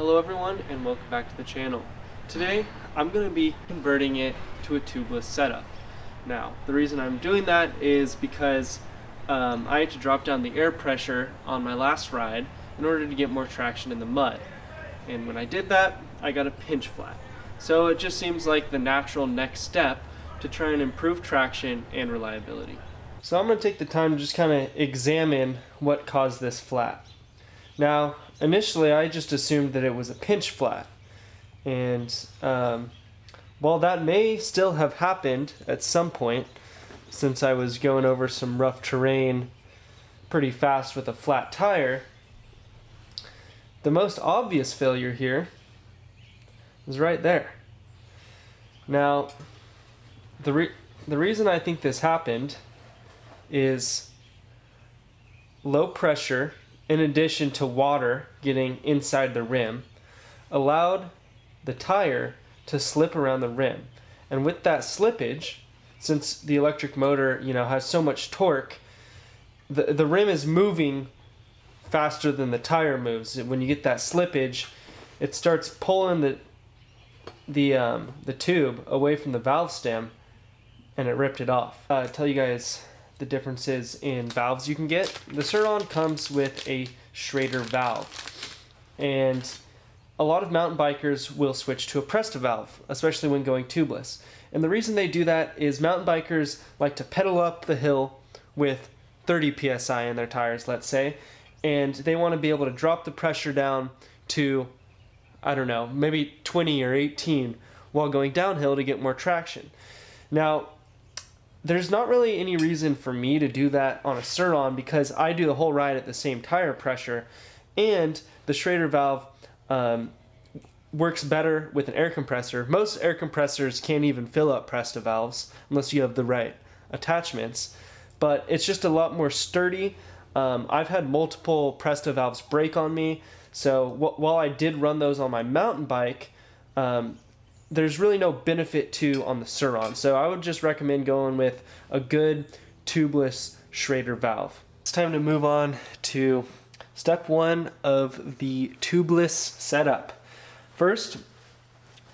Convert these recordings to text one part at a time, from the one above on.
Hello everyone and welcome back to the channel. Today I'm going to be converting it to a tubeless setup. Now the reason I'm doing that is because um, I had to drop down the air pressure on my last ride in order to get more traction in the mud. And when I did that I got a pinch flat. So it just seems like the natural next step to try and improve traction and reliability. So I'm going to take the time to just kind of examine what caused this flat. Now, initially I just assumed that it was a pinch flat. And um, while that may still have happened at some point, since I was going over some rough terrain pretty fast with a flat tire, the most obvious failure here is right there. Now, the, re the reason I think this happened is low pressure in addition to water getting inside the rim allowed the tire to slip around the rim. And with that slippage, since the electric motor, you know, has so much torque, the the rim is moving faster than the tire moves. When you get that slippage, it starts pulling the the um, the tube away from the valve stem, and it ripped it off. Uh, tell you guys the differences in valves you can get. The Sur-Ron comes with a Schrader valve, and a lot of mountain bikers will switch to a Presta valve, especially when going tubeless. And the reason they do that is mountain bikers like to pedal up the hill with 30 psi in their tires, let's say, and they want to be able to drop the pressure down to, I don't know, maybe 20 or 18 while going downhill to get more traction. Now, there's not really any reason for me to do that on a Sur-Ron because I do the whole ride at the same tire pressure, and the Schrader valve um, works better with an air compressor. Most air compressors can't even fill up Presta valves unless you have the right attachments, but it's just a lot more sturdy. Um, I've had multiple Presta valves break on me, so while I did run those on my mountain bike, um, there's really no benefit to on the Sur-Ron. So I would just recommend going with a good tubeless Schrader valve. It's time to move on to step one of the tubeless setup. First,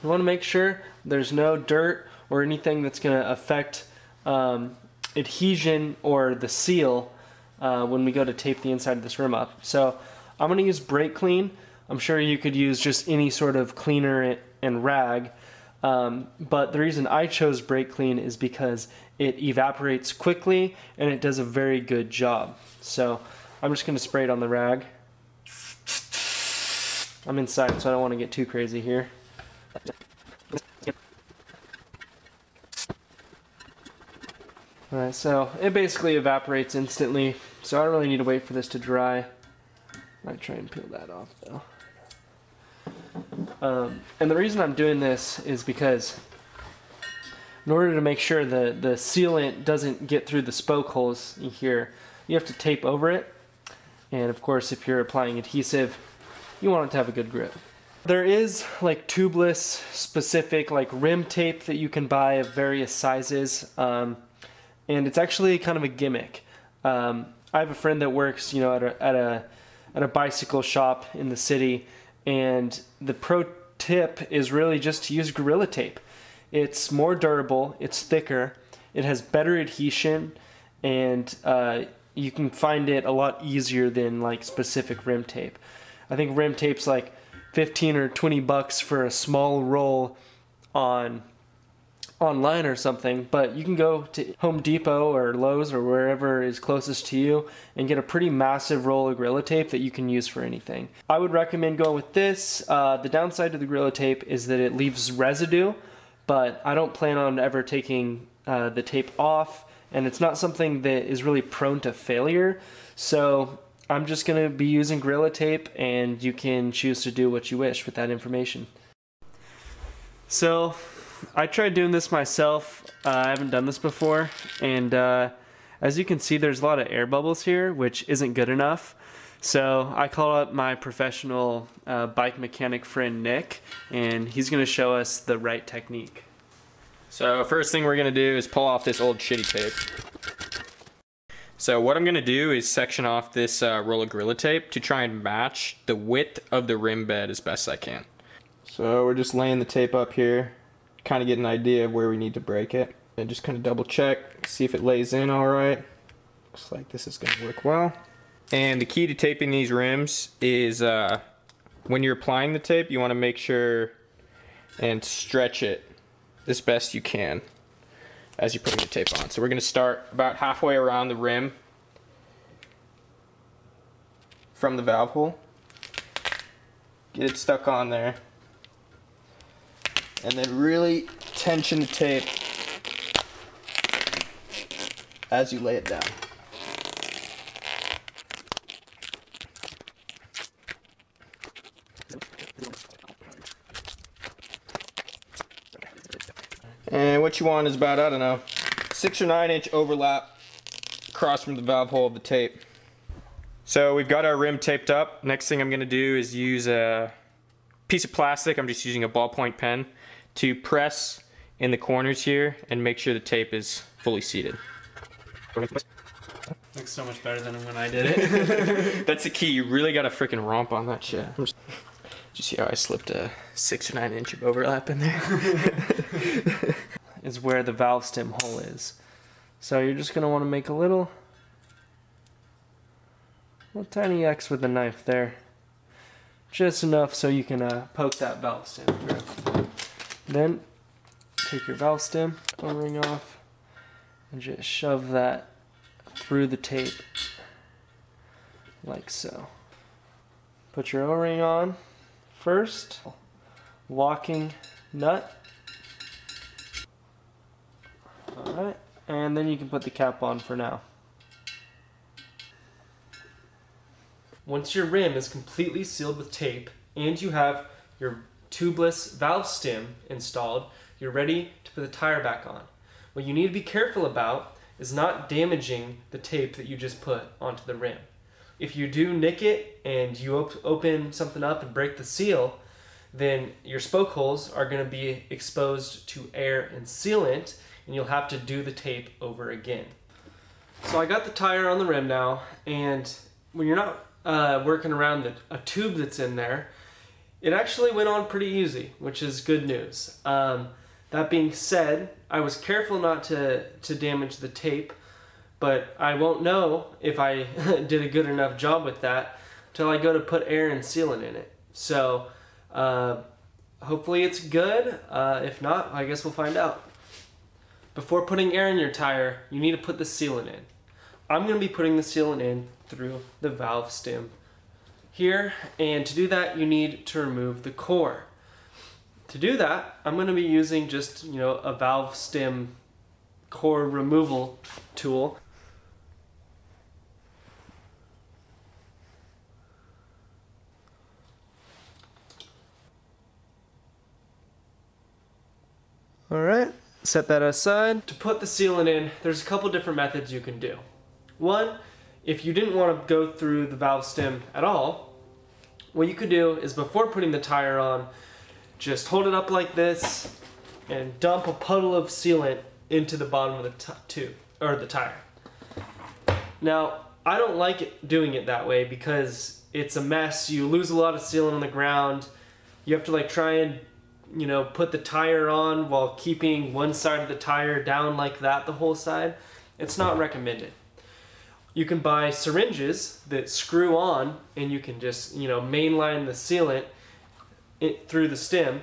you want to make sure there's no dirt or anything that's going to affect um, adhesion or the seal uh, when we go to tape the inside of this rim up. So I'm going to use brake clean. I'm sure you could use just any sort of cleaner and rag. Um, but the reason I chose Brake Clean is because it evaporates quickly and it does a very good job. So I'm just going to spray it on the rag. I'm inside, so I don't want to get too crazy here. Alright, so it basically evaporates instantly, so I don't really need to wait for this to dry. I Might try and peel that off though. Um, and the reason I'm doing this is because in order to make sure the, the sealant doesn't get through the spoke holes here, you have to tape over it. And of course, if you're applying adhesive, you want it to have a good grip. There is like tubeless specific like rim tape that you can buy of various sizes. Um, and it's actually kind of a gimmick. Um, I have a friend that works, you know, at a, at a, at a bicycle shop in the city and the pro tip is really just to use Gorilla Tape. It's more durable, it's thicker, it has better adhesion, and uh, you can find it a lot easier than like specific rim tape. I think rim tape's like 15 or 20 bucks for a small roll on online or something, but you can go to Home Depot or Lowe's or wherever is closest to you and get a pretty massive roll of Gorilla Tape that you can use for anything. I would recommend going with this. Uh, the downside to the Gorilla Tape is that it leaves residue, but I don't plan on ever taking uh, the tape off, and it's not something that is really prone to failure. So I'm just going to be using Gorilla Tape, and you can choose to do what you wish with that information. So I tried doing this myself. Uh, I haven't done this before, and uh, as you can see, there's a lot of air bubbles here, which isn't good enough. So I called up my professional uh, bike mechanic friend Nick, and he's going to show us the right technique. So first thing we're going to do is pull off this old shitty tape. So what I'm gonna do is section off this uh, roll of Gorilla Tape to try and match the width of the rim bed as best I can. So we're just laying the tape up here, kind of get an idea of where we need to break it. And just kind of double check, see if it lays in all right. Looks like this is gonna work well. And the key to taping these rims is uh, when you're applying the tape, you wanna make sure and stretch it as best you can as you're putting the tape on. So we're going to start about halfway around the rim from the valve hole. Get it stuck on there. And then really tension the tape as you lay it down. And what you want is about, I don't know, six or nine inch overlap across from the valve hole of the tape. So we've got our rim taped up. Next thing I'm gonna do is use a piece of plastic. I'm just using a ballpoint pen to press in the corners here and make sure the tape is fully seated. Looks so much better than when I did it. That's the key. You really gotta freaking romp on that shit. Did you see how I slipped a six or nine inch of overlap in there? is where the valve stem hole is. So you're just gonna want to make a little, little tiny X with a knife there. Just enough so you can uh, poke that valve stem through. Then take your valve stem, O-ring off, and just shove that through the tape like so. Put your O-ring on first, locking nut. Alright, and then you can put the cap on for now. Once your rim is completely sealed with tape and you have your tubeless valve stem installed, you're ready to put the tire back on. What you need to be careful about is not damaging the tape that you just put onto the rim. If you do nick it and you op open something up and break the seal, then your spoke holes are going to be exposed to air and sealant and you'll have to do the tape over again. So I got the tire on the rim now and when you're not uh, working around the, a tube that's in there, it actually went on pretty easy, which is good news. Um, that being said, I was careful not to, to damage the tape, but I won't know if I did a good enough job with that until I go to put air and sealant in it. So uh, hopefully it's good. Uh, if not, I guess we'll find out. Before putting air in your tire, you need to put the sealant in. I'm going to be putting the sealant in through the valve stem here, and to do that you need to remove the core. To do that, I'm going to be using just, you know, a valve stem core removal tool. All right set that aside. To put the sealant in, there's a couple different methods you can do. One, if you didn't want to go through the valve stem at all, what you could do is before putting the tire on, just hold it up like this and dump a puddle of sealant into the bottom of the tube or the tire. Now, I don't like it, doing it that way because it's a mess. You lose a lot of sealant on the ground. You have to like try and you know, put the tire on while keeping one side of the tire down like that the whole side, it's not recommended. You can buy syringes that screw on and you can just, you know, mainline the sealant through the stem,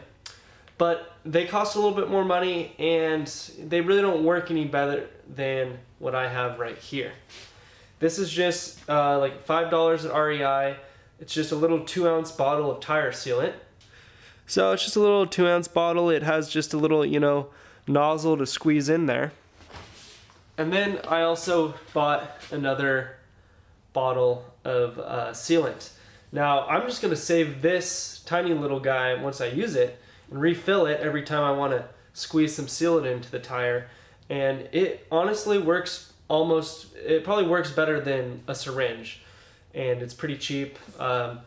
but they cost a little bit more money and they really don't work any better than what I have right here. This is just uh, like $5 at REI. It's just a little two ounce bottle of tire sealant so it's just a little two ounce bottle. It has just a little, you know, nozzle to squeeze in there. And then I also bought another bottle of uh, sealant. Now I'm just gonna save this tiny little guy once I use it and refill it every time I wanna squeeze some sealant into the tire. And it honestly works almost, it probably works better than a syringe and it's pretty cheap. Um,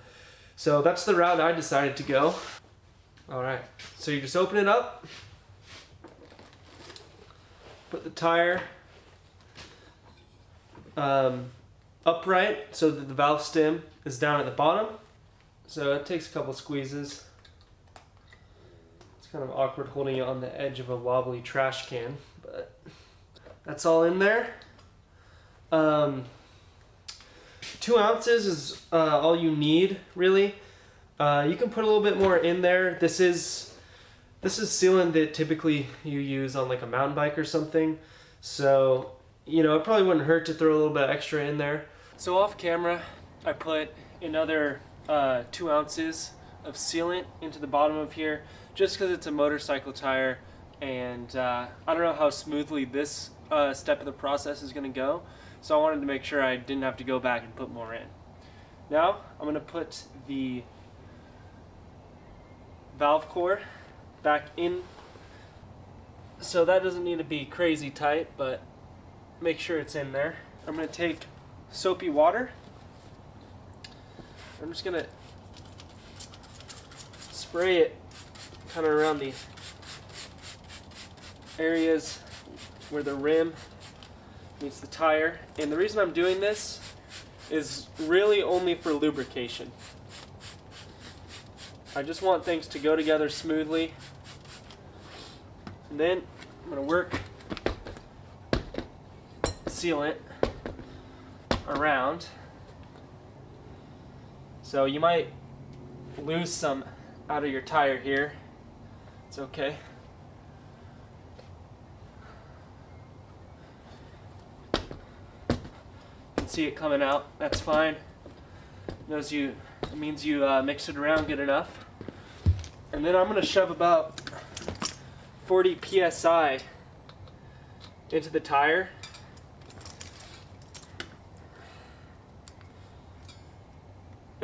so that's the route I decided to go. All right, so you just open it up, put the tire um, upright so that the valve stem is down at the bottom. So it takes a couple squeezes. It's kind of awkward holding it on the edge of a wobbly trash can, but that's all in there. Um, two ounces is uh, all you need, really. Uh, you can put a little bit more in there. This is this is sealant that typically you use on like a mountain bike or something. So, you know, it probably wouldn't hurt to throw a little bit extra in there. So off camera, I put another uh, two ounces of sealant into the bottom of here just because it's a motorcycle tire and uh, I don't know how smoothly this uh, step of the process is going to go so I wanted to make sure I didn't have to go back and put more in. Now I'm going to put the valve core back in so that doesn't need to be crazy tight but make sure it's in there. I'm going to take soapy water I'm just going to spray it kind of around the areas where the rim meets the tire. And the reason I'm doing this is really only for lubrication. I just want things to go together smoothly. And then I'm going to work sealant around. So you might lose some out of your tire here. It's okay. You can see it coming out. That's fine. Knows you. It means you uh, mix it around good enough. And then I'm going to shove about 40 psi into the tire.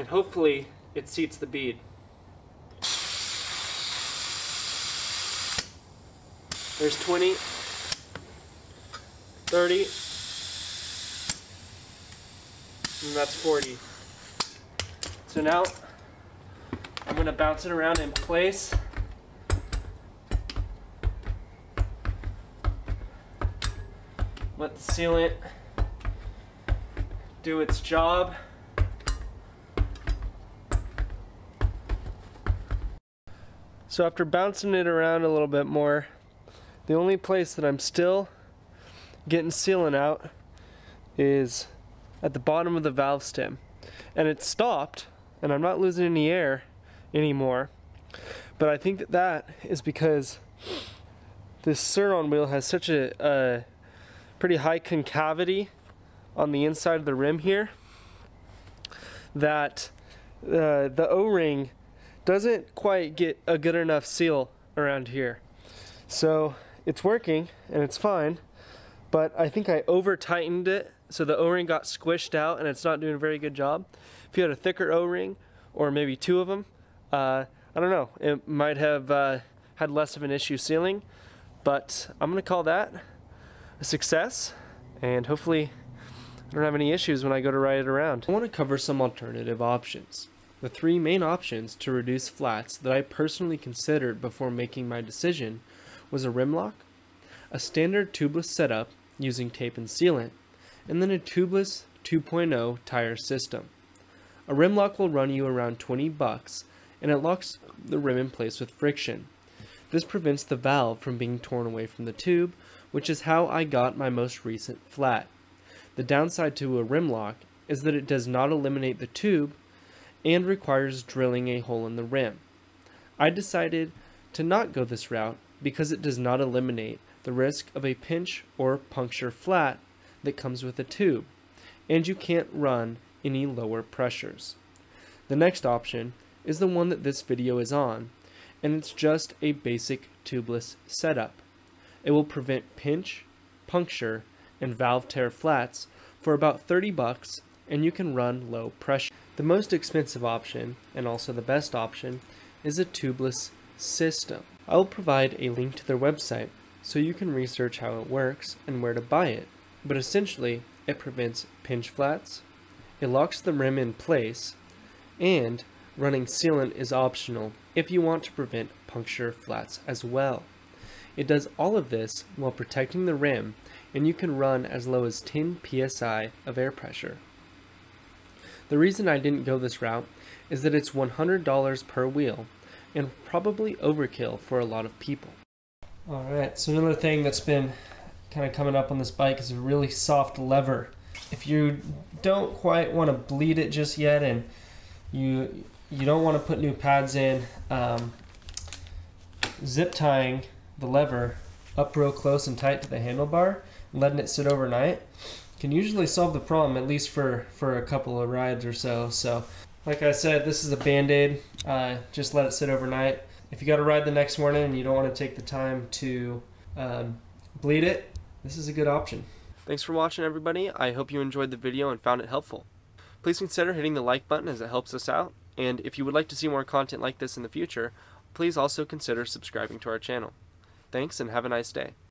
And hopefully it seats the bead. There's 20, 30, and that's 40. So now I'm going to bounce it around in place. Let the sealant do its job. So after bouncing it around a little bit more, the only place that I'm still getting sealant out is at the bottom of the valve stem. And it stopped, and I'm not losing any air anymore. But I think that that is because this Sur-Ron wheel has such a, a pretty high concavity on the inside of the rim here that uh, the O-ring doesn't quite get a good enough seal around here. So it's working and it's fine, but I think I over tightened it so the O-ring got squished out and it's not doing a very good job. If you had a thicker O-ring or maybe two of them, uh, I don't know, it might have uh, had less of an issue sealing, but I'm gonna call that a success and hopefully I don't have any issues when I go to ride it around. I want to cover some alternative options. The three main options to reduce flats that I personally considered before making my decision was a rim lock, a standard tubeless setup using tape and sealant, and then a Tubliss 2.0 tire system. A rim lock will run you around 20 bucks and it locks the rim in place with friction. This prevents the valve from being torn away from the tube, which is how I got my most recent flat. The downside to a rim lock is that it does not eliminate the tube and requires drilling a hole in the rim. I decided to not go this route because it does not eliminate the risk of a pinch or puncture flat that comes with a tube, and you can't run any lower pressures. The next option is the one that this video is on, and it's just a basic tubeless setup. It will prevent pinch, puncture, and valve tear flats for about 30 bucks and you can run low pressure. The most expensive option, and also the best option, is a Tubliss system. I will provide a link to their website so you can research how it works and where to buy it. But essentially, it prevents pinch flats, it locks the rim in place, and running sealant is optional if you want to prevent puncture flats as well. It does all of this while protecting the rim and you can run as low as 10 psi of air pressure. The reason I didn't go this route is that it's $100 per wheel and probably overkill for a lot of people. Alright, so another thing that's been kind of coming up on this bike is a really soft lever. If you don't quite want to bleed it just yet and you you don't want to put new pads in, um, zip tying the lever up real close and tight to the handlebar, letting it sit overnight, can usually solve the problem at least for for a couple of rides or so. So, like I said, this is a band-aid. Uh, just let it sit overnight. If you got to ride the next morning and you don't want to take the time to um, bleed it, this is a good option. Thanks for watching, everybody. I hope you enjoyed the video and found it helpful. Please consider hitting the like button as it helps us out. And if you would like to see more content like this in the future, please also consider subscribing to our channel. Thanks and have a nice day.